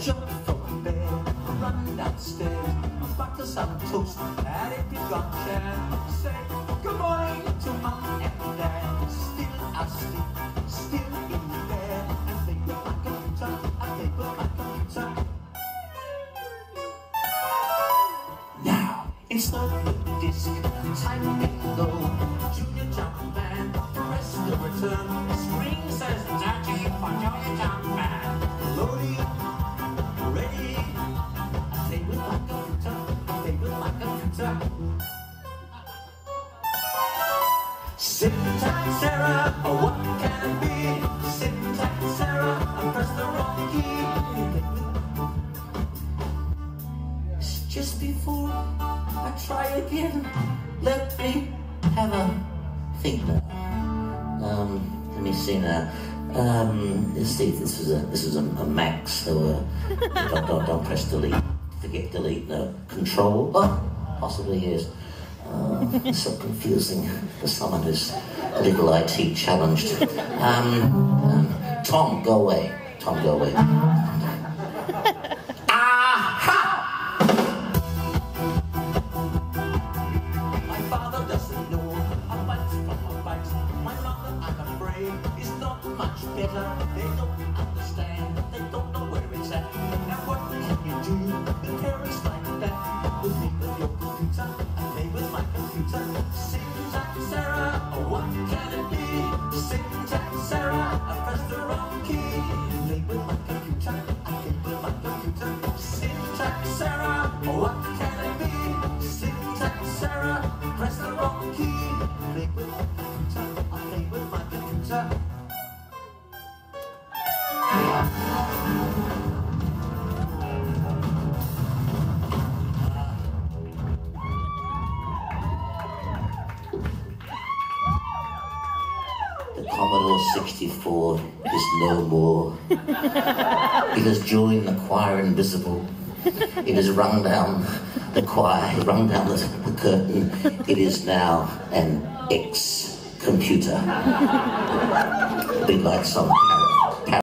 from bed, run downstairs, back to some toast, and if you've got say good morning to mum and dad. Still asleep, still in the bed, and they with my computer, with my computer. Now, insert the disc, time bingo, junior jump man, the return, The screen says, Daddy, for junior jump. Syntax error, oh, what can it be? Syntax error, I pressed the wrong key. Just before I try again. Let me have a think. Um, let me see now. Um, let's see. This was a this was a, a max. So uh, don't, don't don't press delete. Forget delete. No control. Oh, possibly is. Uh, so confusing for someone who's a little IT challenged. Um, um, Tom, go away. Tom, go away. My father doesn't know a bite from a bite. My mother, I'm afraid, is not much better. They don't understand, they don't know where it's at. Now what can you do? The parents The Commodore 64 is no more. It has joined the choir invisible. It has rung down the choir, rung down the, the curtain. It is now an ex computer. A bit like some parrot